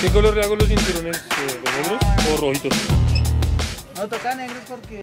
¿Qué color le hago los cinturones? eh, ¿Negros o rojitos? No toca negro porque...